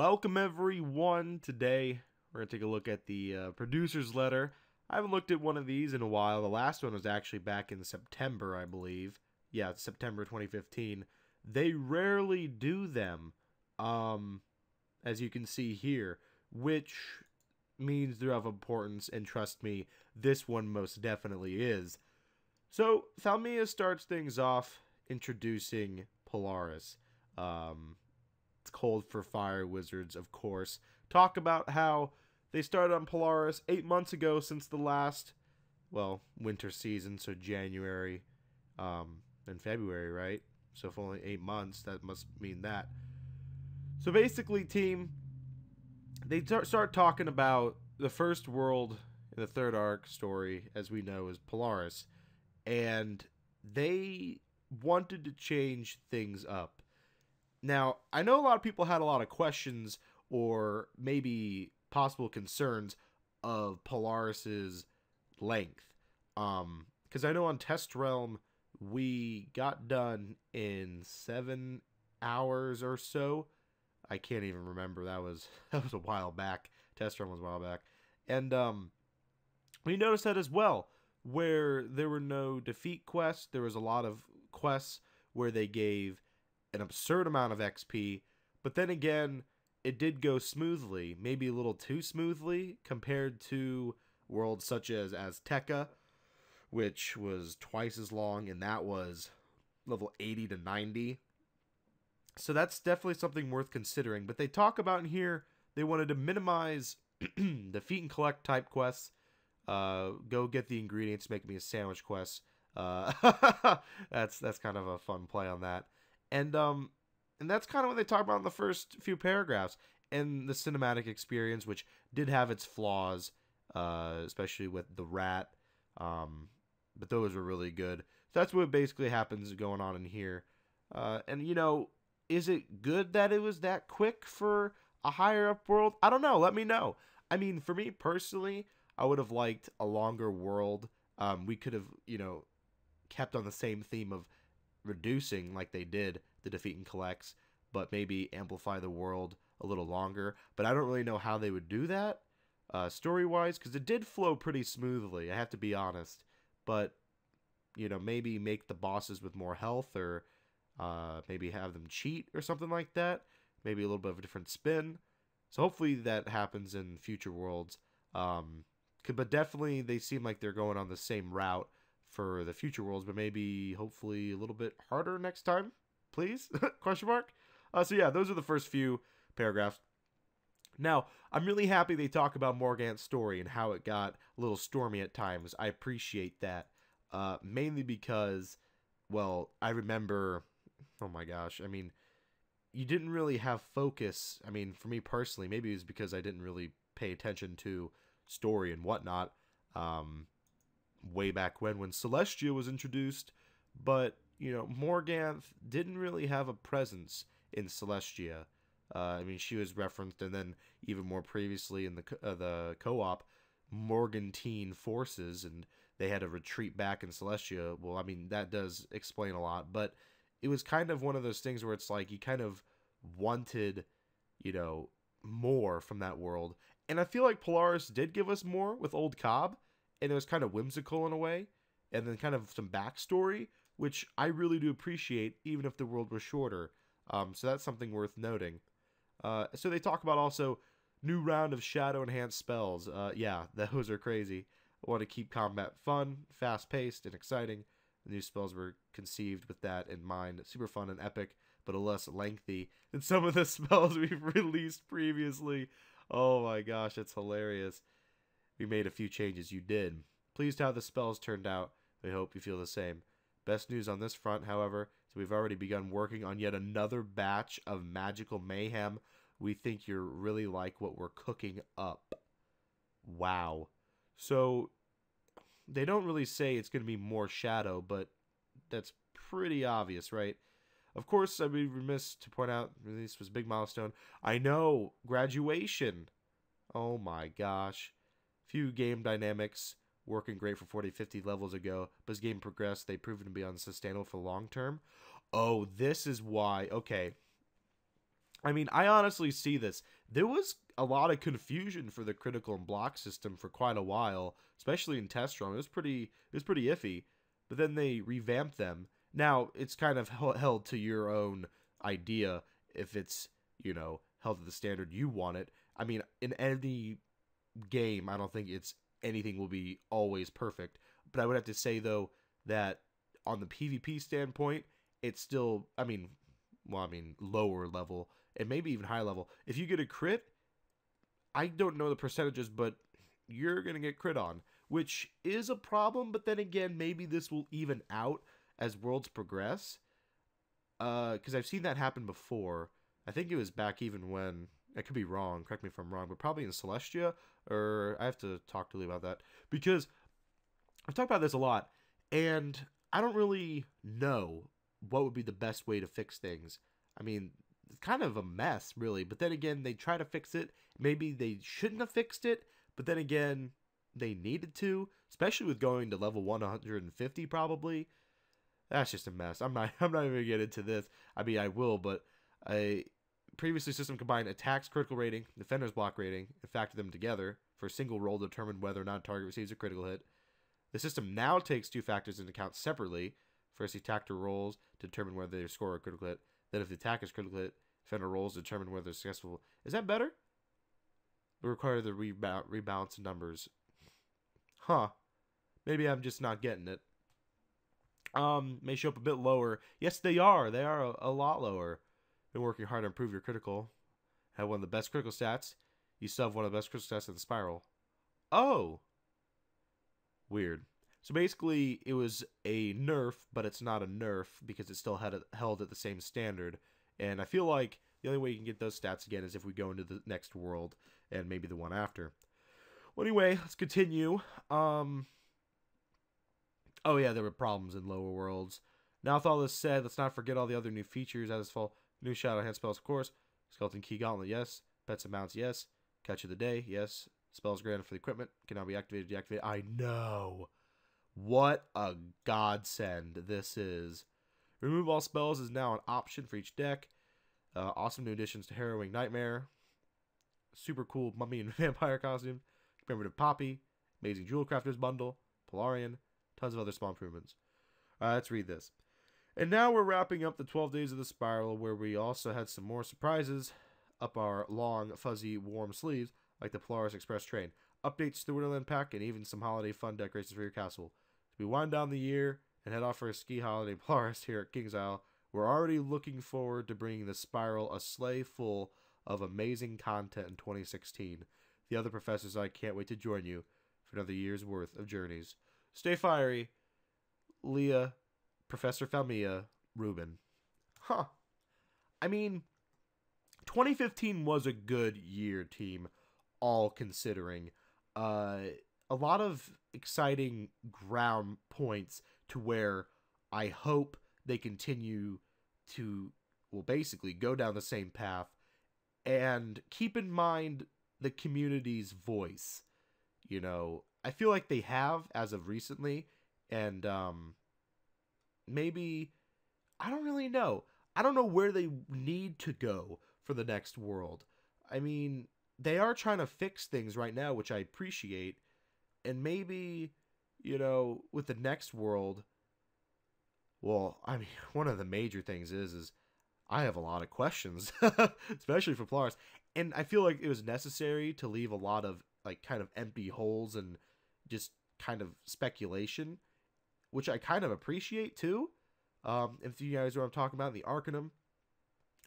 Welcome, everyone. Today, we're going to take a look at the uh, producer's letter. I haven't looked at one of these in a while. The last one was actually back in September, I believe. Yeah, September 2015. They rarely do them, um, as you can see here, which means they're of importance, and trust me, this one most definitely is. So, Falmea starts things off introducing Polaris. Um, cold for fire wizards, of course. Talk about how they started on Polaris eight months ago since the last, well, winter season, so January um, and February, right? So for only eight months, that must mean that. So basically, team, they start talking about the first world in the third arc story, as we know, is Polaris and they wanted to change things up. Now, I know a lot of people had a lot of questions or maybe possible concerns of Polaris's length. Um, because I know on Test Realm we got done in seven hours or so. I can't even remember. That was that was a while back. Test Realm was a while back, and um, we noticed that as well where there were no defeat quests. There was a lot of quests where they gave an absurd amount of XP, but then again, it did go smoothly, maybe a little too smoothly compared to worlds such as Azteca, which was twice as long, and that was level 80 to 90. So that's definitely something worth considering. But they talk about in here they wanted to minimize defeat and collect type quests uh, go get the ingredients, make me a sandwich quest. Uh, that's that's kind of a fun play on that, and um, and that's kind of what they talk about in the first few paragraphs. And the cinematic experience, which did have its flaws, uh, especially with the rat, um, but those were really good. So that's what basically happens going on in here. Uh, and you know, is it good that it was that quick for a higher up world? I don't know. Let me know. I mean, for me personally, I would have liked a longer world. Um, we could have, you know, kept on the same theme of reducing like they did the defeat and collects, but maybe amplify the world a little longer. But I don't really know how they would do that uh, story wise because it did flow pretty smoothly. I have to be honest, but you know, maybe make the bosses with more health or uh, maybe have them cheat or something like that. Maybe a little bit of a different spin. So hopefully that happens in future worlds. Um, but definitely they seem like they're going on the same route for the future worlds, but maybe hopefully a little bit harder next time, please? Question mark. Uh, so yeah, those are the first few paragraphs. Now, I'm really happy they talk about Morganthe's story and how it got a little stormy at times. I appreciate that. Uh, mainly because, well, I remember, oh my gosh, I mean, you didn't really have focus. I mean, for me personally, maybe it was because I didn't really pay attention to story and whatnot um, way back when when Celestia was introduced, but you know Morganthe didn't really have a presence in Celestia. Uh, I mean, she was referenced, and then even more previously in the uh, the co-op, Morgantine forces, and they had to retreat back in Celestia. Well, I mean that does explain a lot, but it was kind of one of those things where it's like you kind of wanted, you know, more from that world. And I feel like Polaris did give us more with Old Cobb, and it was kind of whimsical in a way, and then kind of some backstory, which I really do appreciate, even if the world was shorter. Um, so that's something worth noting. Uh, so they talk about also new round of shadow enhanced spells. Uh, yeah, those are crazy. I want to keep combat fun, fast paced, and exciting. The new spells were conceived with that in mind. Super fun and epic but a less lengthy than some of the spells we've released previously. Oh my gosh, it's hilarious. We made a few changes, you did. Pleased how the spells turned out. We hope you feel the same. Best news on this front, however, is we've already begun working on yet another batch of magical mayhem. We think you're really like what we're cooking up. Wow. So, they don't really say it's going to be more shadow, but that's pretty obvious, right? Of course, I'd be remiss to point out this was a big milestone. I know, graduation. Oh my gosh. Few game dynamics working great for 40, 50 levels ago, but as game progressed, they proven to be unsustainable for long term. Oh, this is why. Okay. I mean, I honestly see this. There was a lot of confusion for the critical and block system for quite a while, especially in test run. It was pretty it was pretty iffy, but then they revamped them. Now it's kind of held to your own idea if it's you know held to the standard you want it. I mean, in any game, I don't think it's anything will be always perfect. But I would have to say though that on the PvP standpoint, it's still I mean, well, I mean lower level and maybe even high level. If you get a crit, I don't know the percentages, but you're gonna get crit on, which is a problem. But then again, maybe this will even out as worlds progress. Uh, because I've seen that happen before. I think it was back even when I could be wrong. Correct me if I'm wrong, but probably in Celestia, or I have to talk to Lee about that because I've talked about this a lot, and I don't really know what would be the best way to fix things. I mean, it's kind of a mess, really. But then again, they try to fix it. Maybe they shouldn't have fixed it, but then again, they needed to, especially with going to level 150 probably. That's just a mess. I'm not I'm not even gonna get into this. I mean I will, but I previously system combined attacks critical rating, defender's block rating, and factor them together for a single roll to determine whether or not target receives a critical hit. The system now takes two factors into account separately. First, the attacker rolls to determine whether they score a critical hit. Then, if the attack is critical hit, defender rolls to determine whether successful. Is that better? We require the rebound rebalance numbers. Huh. Maybe I'm just not getting it. Um, may show up a bit lower. Yes, they are. They are a, a lot lower. Been working hard to improve your critical. Have one of the best critical stats. You still have one of the best critical stats in the spiral. Oh. Weird. So basically, it was a nerf, but it's not a nerf because it still had it held at the same standard. And I feel like the only way you can get those stats again is if we go into the next world and maybe the one after. Well, anyway, let's continue. Um. Oh yeah, there were problems in lower worlds. Now with all this said, let's not forget all the other new features as fall. New Shadow Hand spells, of course. Skeleton Key Gauntlet, yes. Pets and Mounts, yes. Catch of the Day, yes. Spells granted for the equipment can now be activated, deactivated. I know. What a godsend this is. Remove all spells is now an option for each deck. Uh, awesome new additions to Harrowing Nightmare. Super cool Mummy and Vampire costume. Commemorative Poppy. Amazing Jewel Crafters Bundle. Polarian. Tons of other small improvements. Let's read this. And now we're wrapping up the 12 days of the spiral, where we also had some more surprises up our long, fuzzy, warm sleeves, like the Polaris Express train, updates to the Winterland pack, and even some holiday fun decorations for your castle. As we wind down the year and head off for a ski holiday Polaris here at KingsIsle, we're already looking forward to bringing the spiral a sleigh full of amazing content in 2016. The other professors, I can't wait to join you for another year's worth of journeys. Stay fiery, Leah Professor Falmea, Ruben. Huh. I mean, 2015 was a good year, team, all considering. Uh, a lot of exciting ground points to where I hope they continue to, well, basically go down the same path and keep in mind the community's voice. You know, I feel like they have as of recently, and um, maybe I don't really know. I don't know where they need to go for the next world. I mean, they are trying to fix things right now, which I appreciate. And maybe, you know, with the next world, well, I mean, one of the major things is is I have a lot of questions, especially for Polaris. And I feel like it was necessary to leave a lot of like kind of empty holes and just kind of speculation which I kind of appreciate too. Um, if you guys know what I'm talking about, the Arcanum,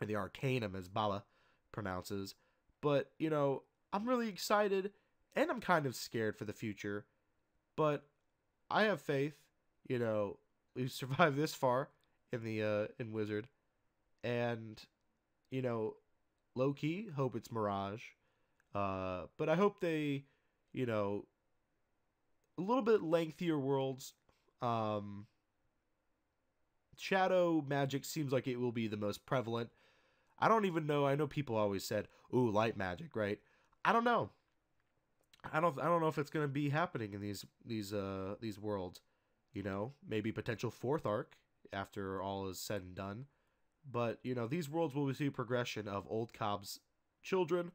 or the Arcanum as Baba pronounces. But, you know, I'm really excited and I'm kind of scared for the future. But I have faith, you know, we've survived this far in the uh in Wizard. And, you know, low key, hope it's Mirage. Uh, but I hope they, you know, a little bit lengthier worlds um, shadow magic seems like it will be the most prevalent. I don't even know. I know people always said, "Ooh, light magic," right? I don't know. I don't. I don't know if it's going to be happening in these these uh these worlds. You know, maybe potential fourth arc after all is said and done. But, you know, these worlds will see progression of Old Cobb's children,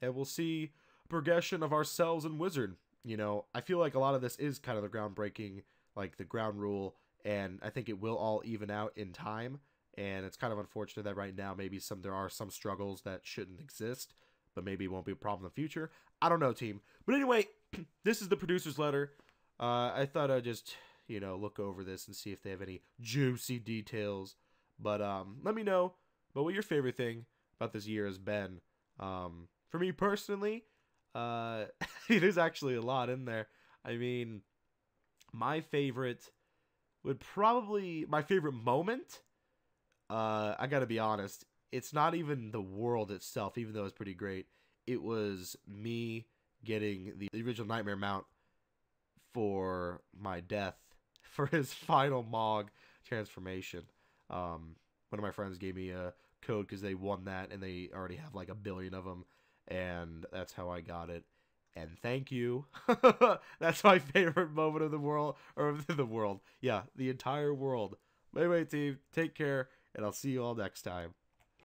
and we'll see progression of ourselves and Wizard. You know, I feel like a lot of this is kind of the groundbreaking, like the ground rule, and I think it will all even out in time. And it's kind of unfortunate that right now maybe some there are some struggles that shouldn't exist, but maybe won't be a problem in the future. I don't know, team. But anyway, this is the producer's letter. Uh, I thought I'd just you know look over this and see if they have any juicy details. But um, let me know But what your favorite thing about this year has been. Um, for me personally, uh, there's actually a lot in there. I mean, my favorite would probably my favorite moment. Uh, I gotta be honest, it's not even the world itself, even though it's pretty great. It was me getting the original Nightmare mount for my death for his final Mog transformation. Um, one of my friends gave me a code because they won that and they already have like a billion of them, and that's how I got it. And thank you. that's my favorite moment of the world, or of the world. Yeah, the entire world. Anyway, team, take care, and I'll see you all next time.